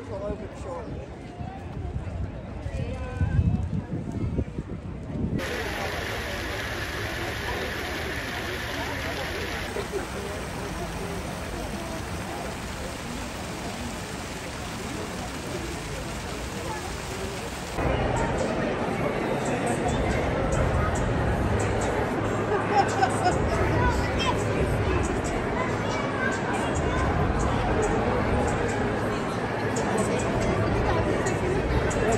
words will open shortly.